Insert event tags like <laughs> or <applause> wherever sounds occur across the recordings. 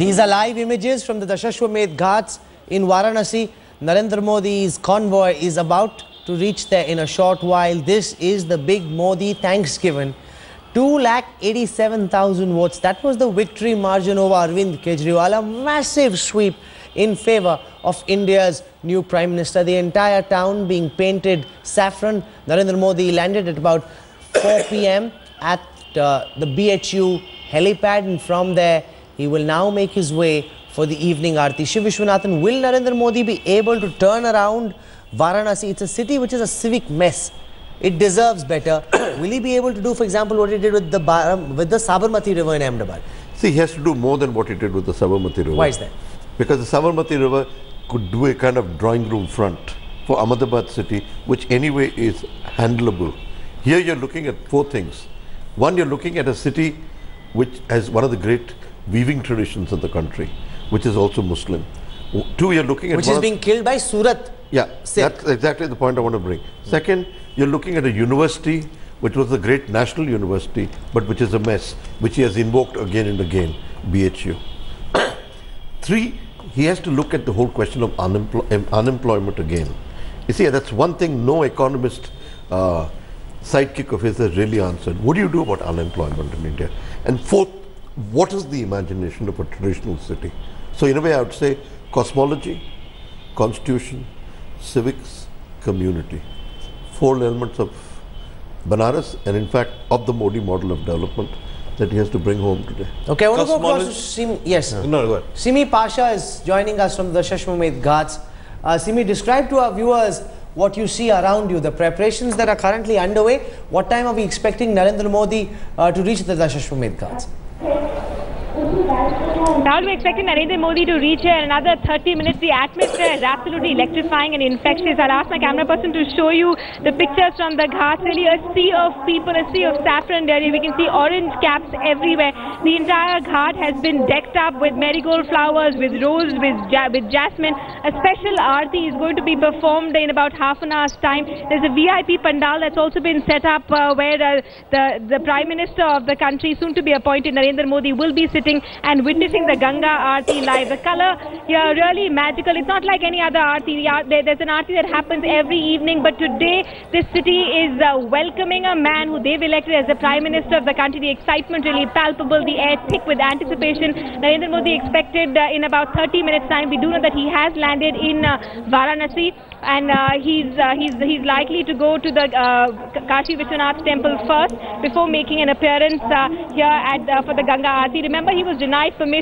These are live images from the Dashashwamedh Ghats in Varanasi. Narendra Modi's convoy is about to reach there in a short while. This is the big Modi Thanksgiving. 2,87,000 votes. That was the victory margin over Arvind Kejriwal. A massive sweep in favor of India's new Prime Minister. The entire town being painted saffron. Narendra Modi landed at about 4 p.m. at uh, the BHU helipad and from there he will now make his way for the evening aarti. Shiv Vishwanathan, will Narendra Modi be able to turn around Varanasi? It's a city which is a civic mess. It deserves better. <coughs> will he be able to do, for example, what he did with the, Baram, um, with the Sabarmati River in Ahmedabad? See, he has to do more than what he did with the Sabarmati River. Why is that? Because the Sabarmati River could do a kind of drawing room front for Ahmedabad city, which anyway is handleable. Here you're looking at four things. One, you're looking at a city which has one of the great weaving traditions of the country, which is also Muslim. Two, you're looking at Which one is being killed by Surat. yeah, Sikh. that's exactly the point I want to bring. Second, you're looking at a university which was a great national university, but which is a mess, which he has invoked again and again, BHU. <coughs> Three, he has to look at the whole question of em- unemployment again. You see, that's one thing no economist uh, sidekick of his has really answered. What do you do about unemployment in India? And fourth, what is the imagination of a traditional city? So, in a way, I would say cosmology, constitution, civics, community. Four elements of Banaras and, in fact, of the Modi model of development that he has to bring home today. Okay, I want to go across to Cosmology- Simi. Yes. No, go ahead. Simi Pasha is joining us from the Dashashwamedh Ghats. Uh, Simi, describe to our viewers what you see around you, the preparations that are currently underway. What time are we expecting Narendra Modi uh, to reach the Dashashwamedh Ghats? Okay. Now we're expecting Narendra Modi to reach here in another 30 minutes. The atmosphere is absolutely electrifying and infectious. I'll ask my camera person to show you the pictures from the ghats. Really a sea of people, a sea of saffron there. We can see orange caps everywhere. The entire ghat has been decked up with marigold flowers, with rose, with, ja- with jasmine. A special aarti is going to be performed in about half an hour's time. There's a VIP pandal that's also been set up uh, where uh, the, the Prime Minister of the country, soon to be appointed Narendra Modi, will be sitting and witnessing the Ganga Aarti live. The color here really magical. It's not like any other Aarti. The Aar- there- There's an Aarti that happens every evening, but today this city is uh, welcoming a man who they've elected as the Prime Minister of the country. The excitement really palpable, the air thick with anticipation. Narendra Modi expected uh, in about 30 minutes time. We do know that he has landed in uh, Varanasi and uh, he's uh, he's he's likely to go to the uh, Kashi Vishwanath temple first before making an appearance uh, here at uh, for the Ganga Aarti. Remember, he was denied permission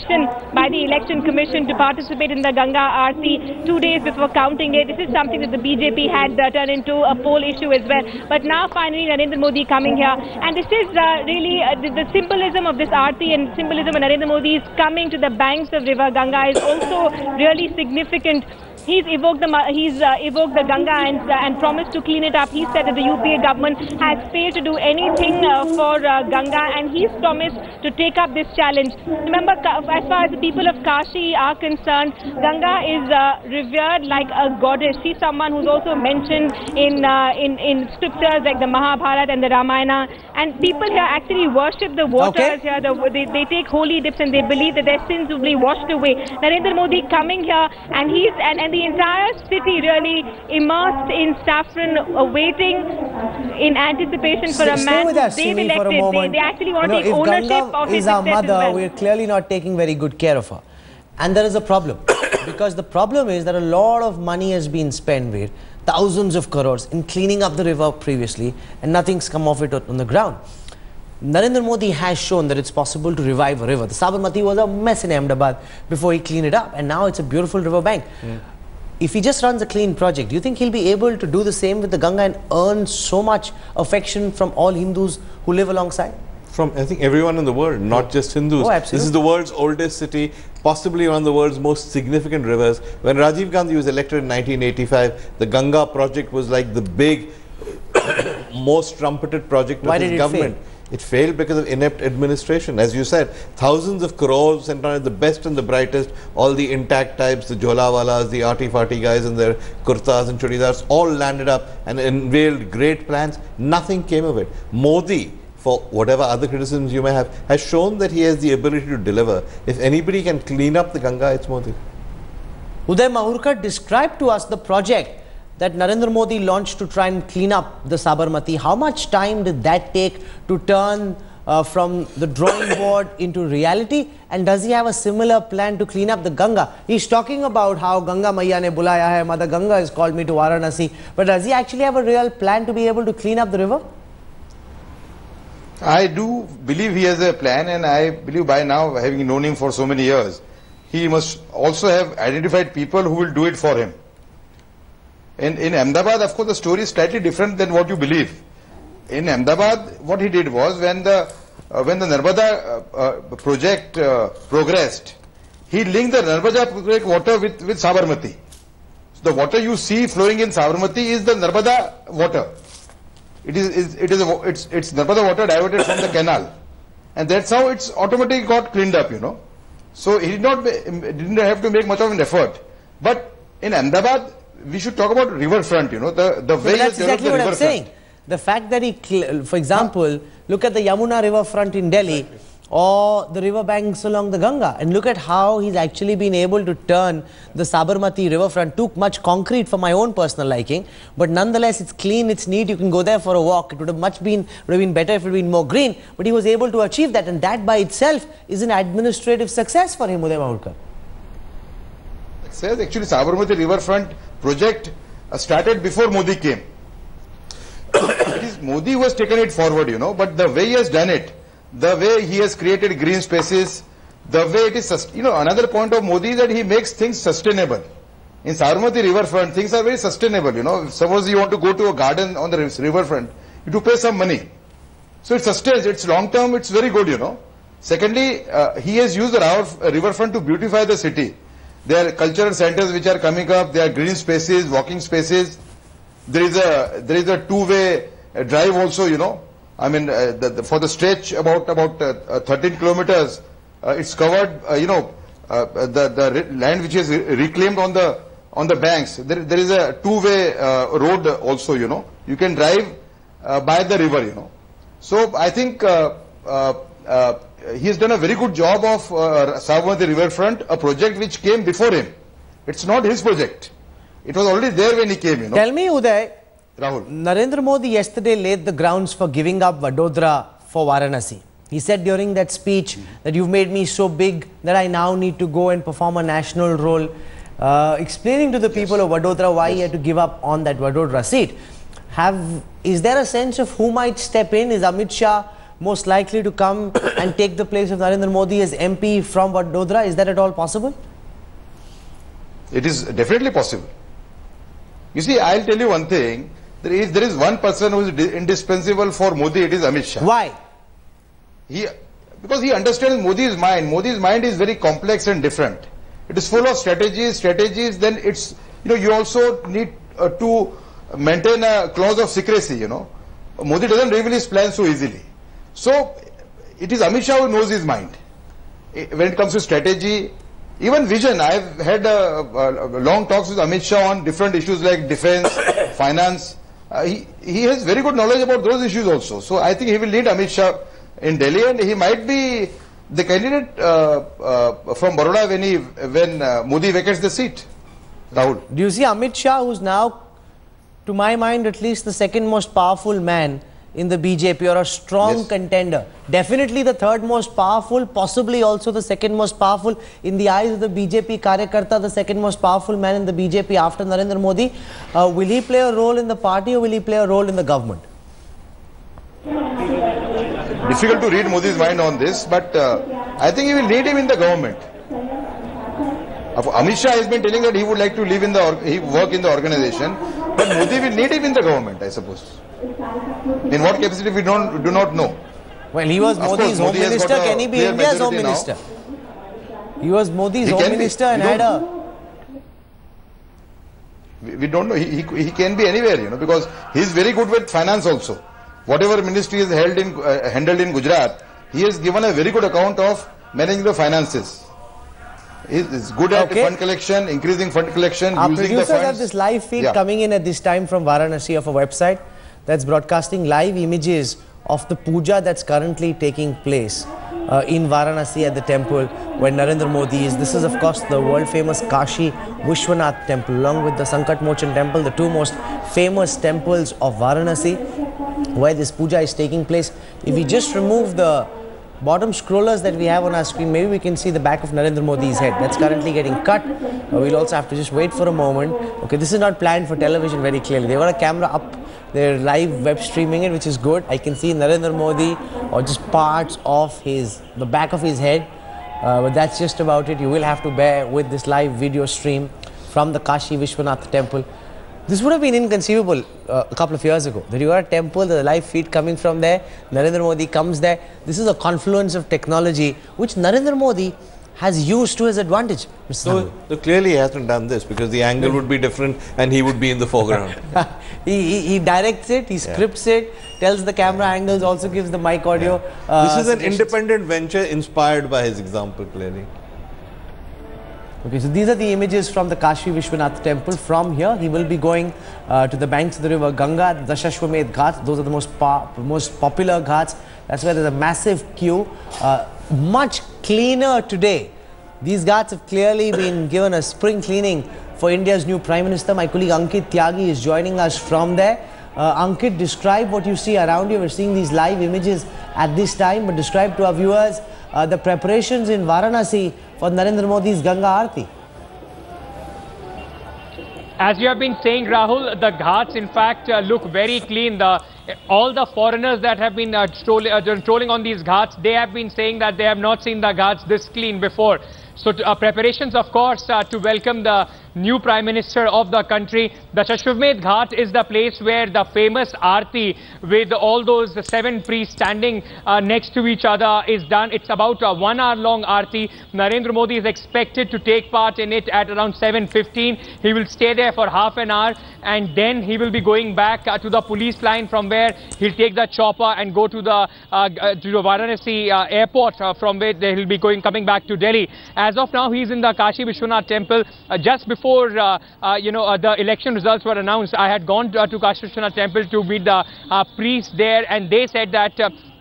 by the election commission to participate in the Ganga Aarti two days before counting it. This is something that the BJP had uh, turned into a poll issue as well. But now finally Narendra Modi coming here, and this is uh, really uh, the, the symbolism of this Aarti and symbolism of Narendra Modi's coming to the banks of River Ganga is also really significant. He's evoked the he's uh, evoked the Ganga and uh, and promised to clean it up. He said that the UPA government has failed to do anything uh, for uh, Ganga, and he's promised to take up this challenge. Remember, as far as the people of Kashi are concerned, Ganga is uh, revered like a goddess. She's someone who's also mentioned in uh, in in scriptures like the Mahabharata and the Ramayana. And people here actually worship the waters Okay. here. The, they, they take holy dips and they believe that their sins will be washed away. Narendra Modi coming here and he's and, and the entire city really immersed in saffron, uh, awaiting in anticipation for Stay- a man with us, they've Simi, for a elected. They, they actually want You know, to take if ownership Ganga of his is our mother, well. we're clearly not taking very good care of her. And there is a problem. <coughs> because the problem is that a lot of money has been spent with thousands of crores in cleaning up the river previously, and nothing's come of it on the ground. Narendra Modi has shown that it's possible to revive a river. The Sabarmati was a mess in Ahmedabad before he cleaned it up, and now it's a beautiful river bank. If he just runs a clean project, do you think he'll be able to do the same with the Ganga and earn so much affection from all Hindus who live alongside? From I think everyone in the world, not oh. just Hindus. Oh, absolutely. This is the world's oldest city, possibly one of the world's most significant rivers. When Rajiv Gandhi was elected in 1985, the Ganga project was like the big, <coughs> most trumpeted project Why of did his it government. fail? It failed because of inept administration. As you said, thousands of crores sent on the best and the brightest, all the INTACH types, the Jolawalas, the arty farty guys in their kurtas and chudidars, all landed up and unveiled great plans. Nothing came of it. Modi for whatever other criticisms you may have, has shown that he has the ability to deliver. If anybody can clean up the Ganga, it's Modi. Uday Mahurkar described to us the project that Narendra Modi launched to try and clean up the Sabarmati. How much time did that take to turn uh, from the drawing <coughs> board into reality? And does he have a similar plan to clean up the Ganga? He's talking about how Ganga Maya ne bulaya hai, Mother Ganga has called me to Varanasi. But does he actually have a real plan to be able to clean up the river? I do believe he has a plan and I believe by now, having known him for so many years, he must also have identified people who will do it for him. In, in Ahmedabad, of course, the story is slightly different than what you believe. In Ahmedabad, what he did was when the, uh, when the Narmada uh, uh, project uh, progressed, he linked the Narmada project water with, with Sabarmati. So the water you see flowing in Sabarmati is the Narmada water. It is, it is a, it's it's Narmada water diverted from the canal, and that's how it's automatically got cleaned up. You know, so he did not didn't have to make much of an effort. But in Ahmedabad, we should talk about riverfront. You know, the the way that's he has developed exactly what I'm saying. The fact that he, for example, look at the Yamuna riverfront in Delhi or the riverbanks along the Ganga and look at how he's actually been able to turn the Sabarmati riverfront. Took much concrete for my own personal liking, but nonetheless it's clean, it's neat, you can go there for a walk. It would have much been, would have been better if it had been more green, but he was able to achieve that and that by itself is an administrative success for him, Uday Mahurkar. Says actually Sabarmati riverfront project uh, started before Modi came. <coughs> it is Modi who has taken it forward, you know, but the way he has done it, the way he has created green spaces, the way it is, you know, another point of Modi is that he makes things sustainable. In Sabarmati riverfront, things are very sustainable, you know. Suppose you want to go to a garden on the riverfront, you to pay some money. So it sustains, it's long term, it's very good, you know. Secondly, uh, he has used the riverfront to beautify the city. There are cultural centers which are coming up, there are green spaces, walking spaces. There is a, there is a two-way uh, drive also, you know. I mean, uh, the, the, for the stretch about, about uh, uh, 13 kilometers, uh, it's covered, uh, you know, the, the land which is re- reclaimed on the, on the banks. There, there is a two-way road also, you know. You can drive by the river, you know. So I think he has done a very good job of uh, Sabarmati riverfront, a project which came before him. It's not his project. It was already there when he came, you know. Tell me, Uday, Rahul. Narendra Modi yesterday laid the grounds for giving up Vadodara for Varanasi. He said during that speech that you've made me so big that I now need to go and perform a national role, uh, explaining to the people of Vadodara why he had to give up on that Vadodara seat. Have is there a sense of who might step in? Is Amit Shah most likely to come and take the place of Narendra Modi as MP from Vadodara? Is that at all possible? It is definitely possible. You see, I'll tell you one thing. There is, there is one person who is indispensable for Modi, it is Amit Shah. Why? He, because he understands Modi's mind. Modi's mind is very complex and different. It is full of strategies, strategies, then it's, you know, you also need uh, to maintain a clause of secrecy, you know. Modi doesn't reveal his plans so easily. So, it is Amit Shah who knows his mind. When it comes to strategy, even vision, I've had uh, uh, long talks with Amit Shah on different issues like defense, <coughs> finance. Uh, he, he has very good knowledge about those issues also. So I think he will lead Amit Shah in Delhi and he might be the candidate uh, uh, from Baroda when, he, when uh, Modi vacates the seat. Rahul. Do you see Amit Shah, who's now, to my mind, at least the second most powerful man in the BJP or a strong Yes. contender? Definitely the third most powerful, possibly also the second most powerful in the eyes of the BJP Karyakarta, the second most powerful man in the BJP after Narendra Modi. Uh, will he play a role in the party or will he play a role in the government? Difficult to read Modi's mind on this, but uh, I think he will need him in the government. Amit Shah has been telling that he would like to live in the he work in the organization, but Modi will need him in the government, I suppose. In what capacity we don't do not know. Well, he was Of course, Modi's home Modi minister. Can he be India's home majority now. minister? He was Modi's He home minister and had a. We, don't know. He, he, he can be anywhere, you know, because he is very good with finance also. Whatever ministry is held in uh, handled in Gujarat, he has given a very good account of managing the finances. He is good at Okay. fund collection, increasing fund collection, Our using the producers have this live feed Yeah. coming in at this time from Varanasi of a website that's broadcasting live images of the puja that's currently taking place uh, in Varanasi at the temple where Narendra Modi is. This is, of course, the world famous Kashi Vishwanath temple, along with the Sankat Mochan temple, the two most famous temples of Varanasi, where this puja is taking place. If we just remove the bottom scrollers that we have on our screen, maybe we can see the back of Narendra Modi's head. That's currently getting cut. Uh, we'll also have to just wait for a moment. Okay, this is not planned for television very clearly. They got a camera up, they're live web streaming it, which is good. I can see Narendra Modi or just parts of his, the back of his head. Uh, but that's just about it. You will have to bear with this live video stream from the Kashi Vishwanath temple. This would have been inconceivable uh, a couple of years ago. That you got a temple, the live feed coming from there, Narendra Modi comes there. This is a confluence of technology which Narendra Modi has used to his advantage. Mr. So, so clearly he hasn't done this because the angle would be different and he would be in the foreground. <laughs> he, he, he, directs it, he scripts yeah. it, tells the camera angles, also gives the mic audio. Yeah. Uh, this is an independent venture inspired by his example clearly. Okay, so these are the images from the Kashi Vishwanath temple. From here, he will be going uh, to the banks of the river Ganga, the Dashashwamedh Ghats. Those are the most most popular ghats. That's where there's a massive queue. Uh, much cleaner today. These ghats have clearly been given a spring cleaning for India's new Prime Minister. My colleague Ankit Tyagi is joining us from there. Uh, Ankit, describe what you see around you. We're seeing these live images at this time, but describe to our viewers uh, the preparations in Varanasi for Narendra Modi's Ganga Aarti. As you have been saying, Rahul, the ghats in fact uh, look very clean. The all the foreigners that have been uh, uh, on these ghats, they have been saying that they have not seen the ghats this clean before. So uh, preparations, of course, uh, to welcome the new Prime Minister of the country. The Dashashwamedh Ghat is the place where the famous Aarti with all those seven priests standing uh, next to each other is done. It's about a one hour long Aarti. Narendra Modi is expected to take part in it at around 7.15. He will stay there for half an hour and then he will be going back uh, to the police line from where he'll take the chopper and go to the, uh, uh to Varanasi uh, airport uh, from where he'll be going coming back to Delhi. As of now, he's in the Kashi Vishwanath temple just before before uh, uh, you know uh, the election results were announced, I had gone to, to Kashi temple to meet the priests there, and they said that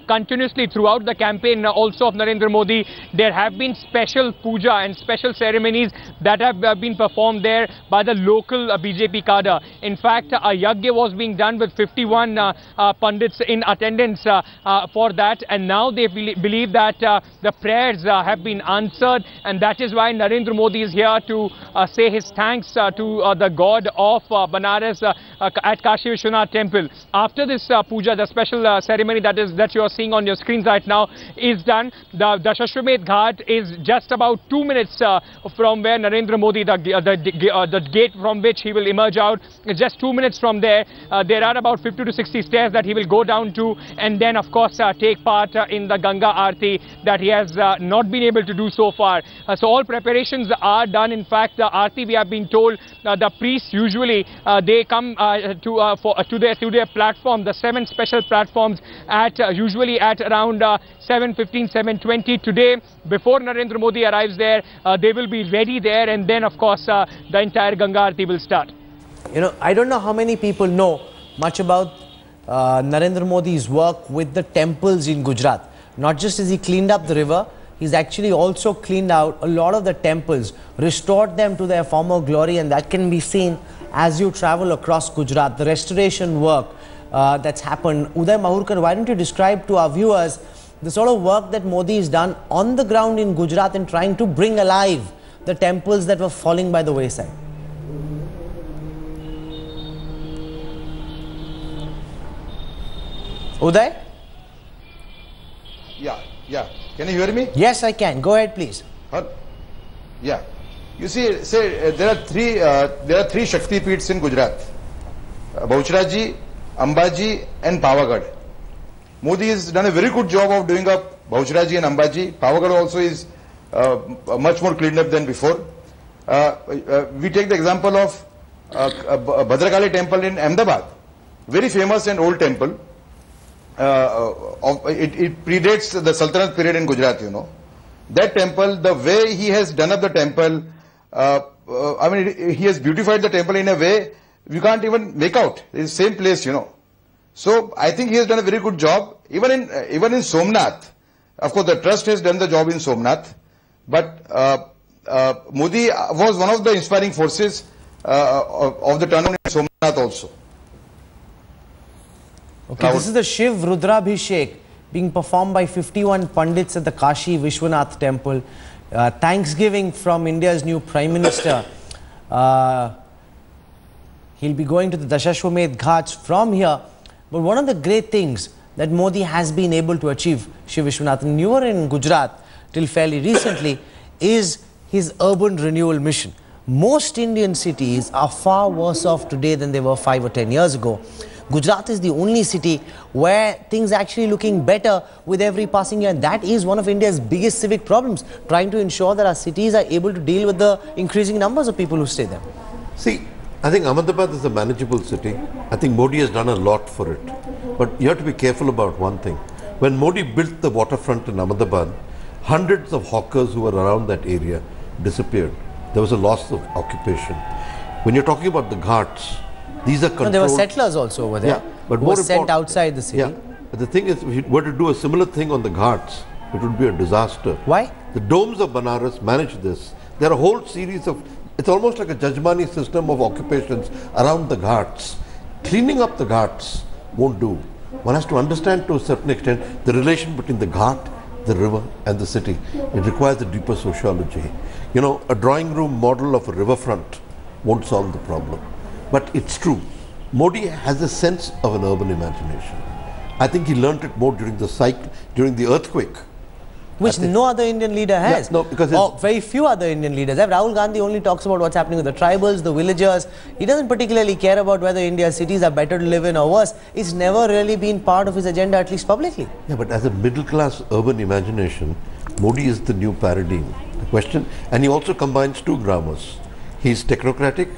continuously throughout the campaign also of Narendra Modi. There have been special puja and special ceremonies that have uh, been performed there by the local uh, BJP cadre. In fact, a yagya was being done with 51 uh, uh, pundits in attendance uh, uh, for that and now they be believe that the prayers have been answered and that is why Narendra Modi is here to say his thanks to the god of Banaras at Kashi Vishwanath temple. After this puja, the special ceremony that is that you are seeing on your screens right now is done. The, Dashashwamedh Ghat is just about two minutes uh, from where Narendra Modi, the, uh, the, uh, the gate from which he will emerge out, just two minutes from there. Uh, there are about 50 to 60 stairs that he will go down to and then of course uh, take part in the Ganga Aarti that he has not been able to do so far. so all preparations are done. In fact, the Aarti we have been told the priests usually they come to for to their to their platform, the seven special platforms at usually at around uh, 7.15, 7.20. Today, before Narendra Modi arrives there, uh, they will be ready there and then, of course, uh, the entire Ganga Aarti will start. You know, I don't know how many people know much about uh, Narendra Modi's work with the temples in Gujarat. Not just as he cleaned up the river, he's actually also cleaned out a lot of the temples, restored them to their former glory and that can be seen as you travel across Gujarat. The restoration work, uh, that's happened. Uday Mahurkar, why don't you describe to our viewers the sort of work that Modi has done on the ground in Gujarat in trying to bring alive the temples that were falling by the wayside? Uday? Yeah, yeah. Can you hear me? Yes, I can. Go ahead, please. Yeah. You see, say uh, there are three uh, there are three Shakti Peeths in Gujarat. Uh, Bahucharaji, Ambaji and Pavagadh. Modi has done a very good job of doing up Bahucharaji and Ambaji. Pavagad also is uh, much more cleaned up than before. Uh, uh, we take the example of uh, Bhadrakali temple in Ahmedabad. Very famous and old temple. Uh, of, it, it predates the Sultanate period in Gujarat, you know. That temple, the way he has done up the temple, uh, uh, I mean, he has beautified the temple in a way you can't even make out. It's the same place, you know. So I think he has done a very good job. Even in uh, even in Somnath, of course, the trust has done the job in Somnath, but uh, uh, Modi was one of the inspiring forces uh, of, of the turnaround in Somnath also. Okay, this is the Shiv Rudrabhishek being performed by 51 Pandits at the Kashi Vishwanath temple. Uh, Thanksgiving from India's new Prime Minister. He'll be going to the Dashashwamedh Ghats from here. But one of the great things that Modi has been able to achieve, Shiv Vishwanathan, you were in Gujarat till fairly recently, is his urban renewal mission. Most Indian cities are far worse off today than they were five or ten years ago. Gujarat is the only city where things are actually looking better with every passing year. And that is one of India's biggest civic problems, trying to ensure that our cities are able to deal with the increasing numbers of people who stay there. See, I think Ahmedabad is a manageable city. I think Modi has done a lot for it. But you have to be careful about one thing. When Modi built the waterfront in Ahmedabad, hundreds of hawkers who were around that area disappeared. There was a loss of occupation. When you're talking about the ghats, these are No, controlled. there were settlers also over there. Yeah, but who more were sent outside the city. Yeah, but the thing is, if you were to do a similar thing on the ghats, it would be a disaster. Why? The Doms of Banaras manage this. There are a whole series of, it's almost like a Jajmani system of occupations around the ghats. Cleaning up the ghats won't do. One has to understand to a certain extent the relation between the ghat, the river, and the city. It requires a deeper sociology. You know, a drawing room model of a riverfront won't solve the problem. But it's true. Modi has a sense of an urban imagination. I think he learnt it more during the cycle, during the earthquake. Which no other Indian leader has. no, because or very few other Indian leaders have. Rahul Gandhi only talks about what's happening with the tribals, the villagers. He doesn't particularly care about whether India's cities are better to live in or worse. It's never really been part of his agenda, at least publicly. Yeah, but as a middle class urban imagination, Modi is the new paradigm. The question, and he also combines two grammars. He's technocratic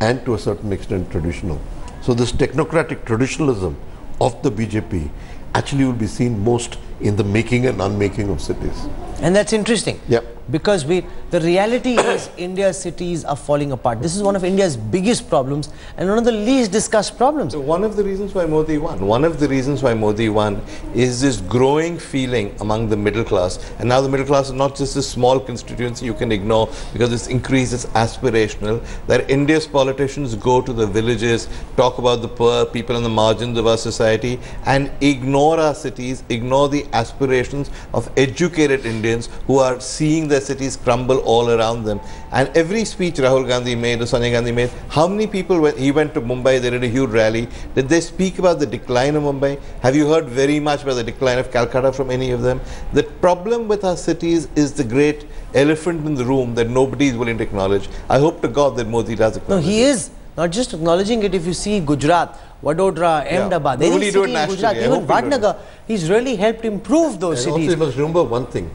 and to a certain extent traditional. So this technocratic traditionalism of the BJP actually will be seen most in the making and unmaking of cities. And that's interesting. Yep. Because we, the reality is <coughs> India's cities are falling apart. This is one of India's biggest problems and one of the least discussed problems. So one of the reasons why Modi won, one of the reasons why Modi won is this growing feeling among the middle class. And now the middle class is not just a small constituency you can ignore because its increase is aspirational. That India's politicians go to the villages, talk about the poor, people on the margins of our society, and ignore our cities, ignore the aspirations of educated Indians who are seeing their cities crumble all around them. And every speech Rahul Gandhi made or Sonia Gandhi made, how many people, when he went to Mumbai, they did a huge rally, did they speak about the decline of Mumbai? Have you heard very much about the decline of Calcutta from any of them? The problem with our cities is the great elephant in the room that nobody is willing to acknowledge. I hope to God that Modi does acknowledge No, he it. is not just acknowledging it. If you see Gujarat, Vadodara, Yeah. Ahmedabad, Will any he city in? Gujarat, I even hope he'll do it. Vadnagar, he's really helped improve those And also cities, you must remember one thing.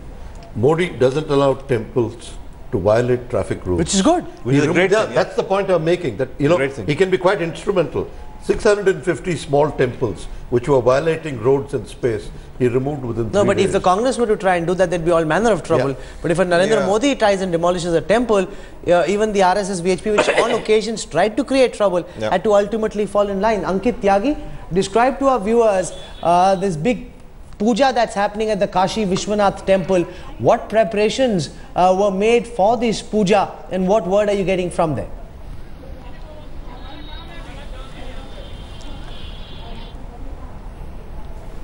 Modi doesn't allow temples to violate traffic rules. which is good. Which is a great remo- thing, That's the point I'm making. That you know he can be quite instrumental. 650 small temples which were violating roads and space, he removed within No, but if the Congress were to try and do that, there'd be all manner of trouble. Yeah. But if a Narendra Yeah. Modi tries and demolishes a temple, uh, even the RSS VHP, which on <coughs> occasions tried to create trouble, Yeah. had to ultimately fall in line. Ankit Tyagi, describe to our viewers uh, this big puja that's happening at the Kashi Vishwanath temple. What preparations uh, were made for this puja and what word are you getting from there?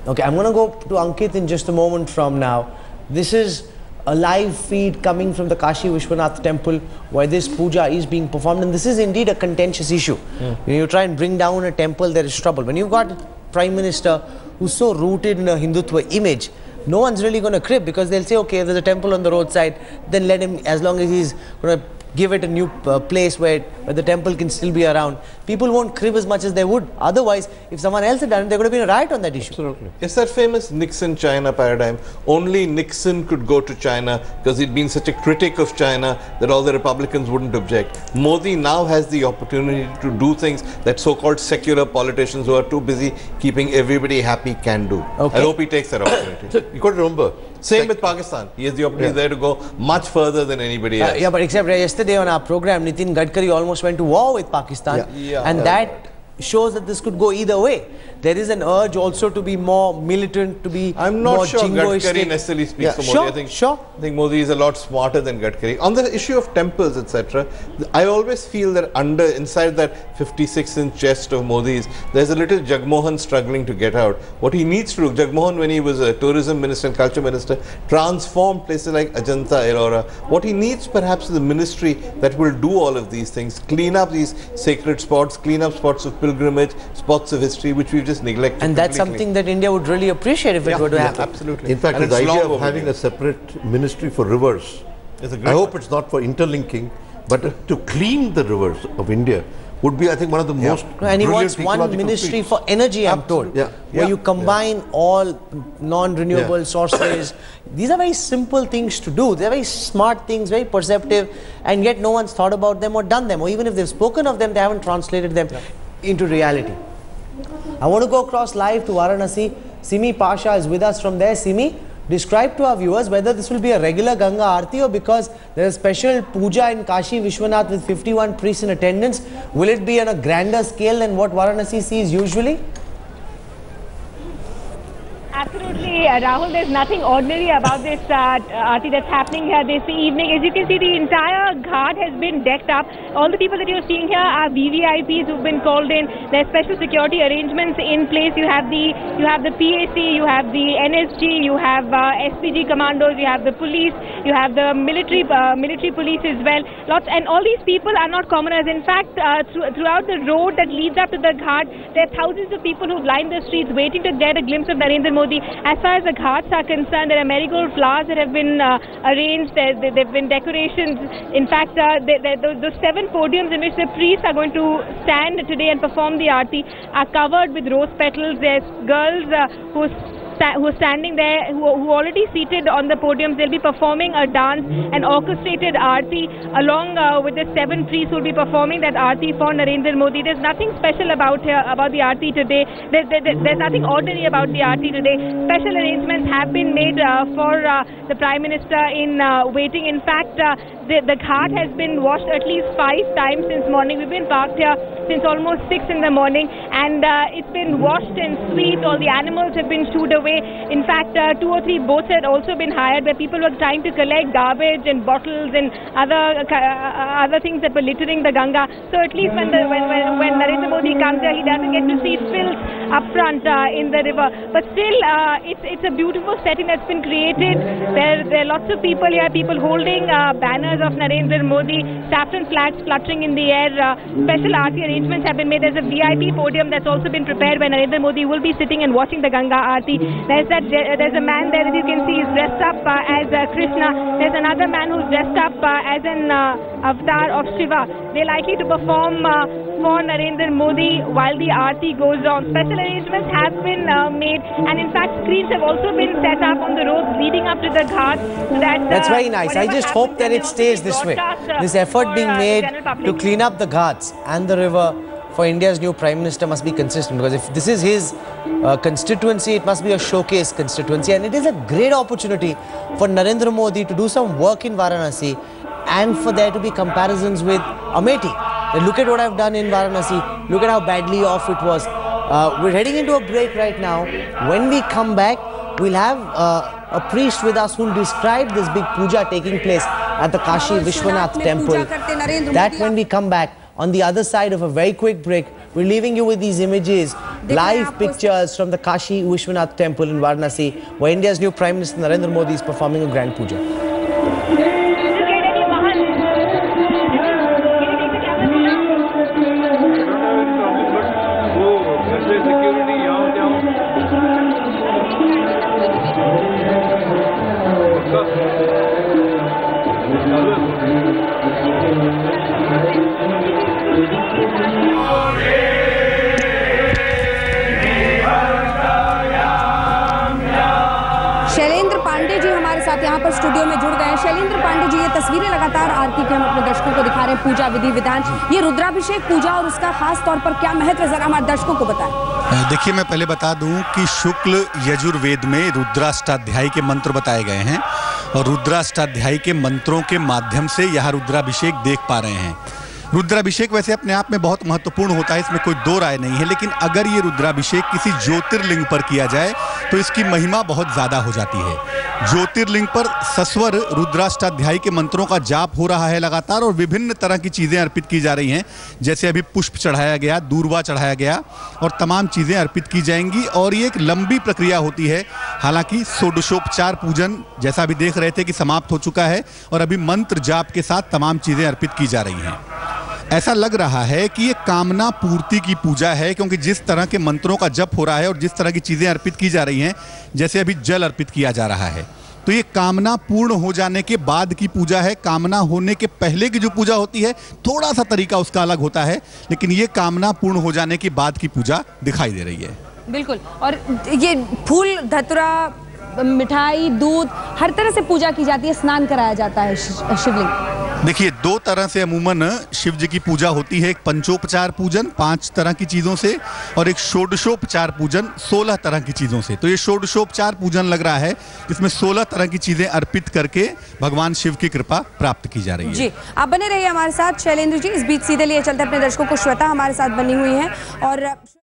Okay, I'm going to go to Ankit in just a moment from now. This is a live feed coming from the Kashi Vishwanath temple where this puja is being performed and this is indeed a contentious issue. When you try and bring down a temple, there is trouble. When you've got a prime minister who's so rooted in a Hindutva image, no one's really going to crib because they'll say, okay, there's a temple on the roadside, then let him, as long as he's going to give it a new uh, place where, where the temple can still be around. People won't crib as much as they would. Otherwise, if someone else had done it, there would have been a riot on that issue. Absolutely. It's that famous Nixon China paradigm. Only Nixon could go to China because he'd been such a critic of China that all the Republicans wouldn't object. Modi now has the opportunity to do things that so called secular politicians who are too busy keeping everybody happy can do. Okay. I hope he takes that opportunity. So you got to remember. Same with Pakistan. He has the opportunity Yeah. there to go much further than anybody Uh, else. yeah, but except yesterday on our program, Nitin Gadkari almost went to war with Pakistan, Yeah. Yeah. and that shows that this could go either way. There is an urge also to be more militant, to be I'm not more sure. Gadkari necessarily speaks Yeah, for Modi. sure, I think, sure. I think Modi is a lot smarter than Gadkari. On the issue of temples, etc., I always feel that under inside that 56-inch chest of Modi's, there's a little Jagmohan struggling to get out. What he needs to do, Jagmohan, when he was a tourism minister and culture minister, transformed places like Ajanta, Ellora. What he needs, perhaps, is a ministry that will do all of these things, clean up these sacred spots, clean up spots of pilgrimage, spots of history, which we've just neglected. And that's completely. something that India would really appreciate if it were to yeah, happen. absolutely. In fact, And the idea of having overdue. a separate ministry for rivers, It's a I great hope one. it's not for interlinking, but to clean the rivers of India would be, I think, one of the most No, and he wants one ministry feats. for energy, I'm told. Yeah. Where Yeah. you combine all non-renewable Yeah. sources. These are very simple things to do. They're very smart things, very perceptive, and yet no one's thought about them or done them. Or even if they've spoken of them, they haven't translated them into reality. I want to go across live to Varanasi. Simi Pasha is with us from there. Simi, describe to our viewers whether this will be a regular Ganga Aarti or because there is special puja in Kashi Vishwanath with 51 priests in attendance. Will it be on a grander scale than what Varanasi sees usually? Absolutely, uh, Rahul. There's nothing ordinary about this uh, aarti that's happening here this evening. As you can see, the entire ghat has been decked up. All the people that you're seeing here are VVIPs who've been called in. There's special security arrangements in place. You have the you have the PAC, you have the NSG, you have uh, SPG commandos, you have the police, you have the military uh, military police as well. Lots and all these people are not commoners. In fact, uh, through, throughout the road that leads up to the ghat, there are thousands of people who've lined the streets waiting to get a glimpse of Narendra Modi. So, as far as the ghats are concerned, there are marigold flowers that have been uh, arranged. There, there have been decorations. In fact, uh, there, there, those, those seven podiums in which the priests are going to stand today and perform the aarti are covered with rose petals. There's girls uh, who sta- who are standing there, who, who are already seated on the podiums. They'll be performing a dance, an orchestrated aarti, along uh, with the seven priests who will be performing that aarti for Narendra Modi. There's nothing special about here about the aarti today. There, there- there's nothing ordinary about the aarti today. Special arrangements have been made uh, for uh, the Prime Minister in uh, waiting. In fact, uh, the, the ghat has been washed at least five times since morning. We've been parked here since almost six in the morning, and uh, it's been washed and swept. All the animals have been shooed away. In fact, uh, two or three boats had also been hired where people were trying to collect garbage and bottles and other uh, uh, other things that were littering the Ganga. So at least when the when, when, when Narendra Modi comes here, he doesn't get to see filth up front uh, in the river. But still, uh, it's it's a beautiful setting that's been created. There there are lots of people here, people holding banners of Narendra Modi, saffron flags fluttering in the air. Special aarti arrangements have been made. There's a VIP podium that's also been prepared where Narendra Modi will be sitting and watching the Ganga Aarti. There's that there's a man there that you can see is dressed up uh, as uh, Krishna. There's another man who's dressed up uh, as an uh, avatar of Shiva. They're likely to perform for Narendra Modi while the Aarti goes on. Special arrangements have been uh, made, and in fact, screens have also been set up on the roads leading up to the ghat. So that uh, That's very nice. I just hope that it stays this way. uh, This effort for, being uh, made to clean up the ghats and the river for India's new Prime Minister must be consistent because if this is his uh, constituency, it must be a showcase constituency. And it is a great opportunity for Narendra Modi to do some work in Varanasi and for there to be comparisons with Amethi. Look at what I've done in Varanasi. Look at how badly off it was. Uh, we're heading into a break right now. When we come back, we'll have uh, a priest with us who'll describe this big puja taking place at the Kashi Vishwanath temple. That when we come back, on the other side of a very quick break, we're leaving you with these images, live pictures from the Kashi Vishwanath temple in Varanasi, where India's new Prime Minister Narendra Modi is performing a grand puja. जुड़ गए शैलेंद्र पांडे जी, ये तस्वीरें लगातार आरती की हम अपने दर्शकों को दिखा रहे हैं, पूजा विधि विधान। ये रुद्राभिषेक, पूजा और उसका खास तौर पर क्या महत्व जरा हमारे दर्शकों को बताएँ। देखिए, मैं पहले बता दूँ कि शुक्ल यजुर्वेद में रुद्राष्टाध्यायी के मंत्र बताए गए हैं और रुद्राष्टाध्यायी के मंत्रों के माध्यम से यह रुद्राभिषेक देख पा रहे हैं। रुद्राभिषेक वैसे अपने आप में बहुत महत्वपूर्ण होता है, इसमें कोई दो राय नहीं है, लेकिन अगर ये रुद्राभिषेक किसी ज्योतिर्लिंग पर किया जाए तो इसकी महिमा बहुत ज़्यादा हो जाती है। ज्योतिर्लिंग पर सस्वर रुद्राष्टाध्यायी के मंत्रों का जाप हो रहा है लगातार और विभिन्न तरह की चीज़ें अर्पित की जा रही हैं। जैसे अभी पुष्प चढ़ाया गया, दूरवा चढ़ाया गया और तमाम चीज़ें अर्पित की जाएँगी और ये एक लंबी प्रक्रिया होती है। हालाँकि षोडशोपचार पूजन जैसा अभी देख रहे थे कि समाप्त हो चुका है और अभी मंत्र जाप के साथ तमाम चीज़ें अर्पित की जा रही हैं। ऐसा लग रहा है कि ये कामना पूर्ति की पूजा है, क्योंकि जिस तरह के मंत्रों का जप हो रहा है और जिस तरह की चीज़ें अर्पित की जा रही हैं, जैसे अभी जल अर्पित किया जा रहा है। तो ये कामना पूर्ण हो जाने के बाद की पूजा है। कामना होने के पहले की जो पूजा होती है थोड़ा सा तरीका उसका अलग होता है, लेकिन ये कामना पूर्ण हो जाने के बाद की पूजा दिखाई दे रही है। बिल्कुल। और ये फूल, धतुरा मिठाई दूध हर तरह से पूजा की जाती है स्नान कराया जाता है शिवलिंग। देखिए दो तरह से अमूमन शिव जी की पूजा होती है एक पंचोपचार पूजन पाँच तरह की चीज़ों से और एक षोडशोपचार पूजन सोलह तरह की चीज़ों से। तो ये षोडशोपचार पूजन लग रहा है इसमें सोलह तरह की चीज़ें अर्पित करके भगवान शिव की कृपा प्राप्त की जा रही है। जी आप बने रहिए हमारे साथ शैलेंद्र जी इस बीच सीधे लिए चलते अपने दर्शकों को श्वेता हमारे साथ बनी हुई है और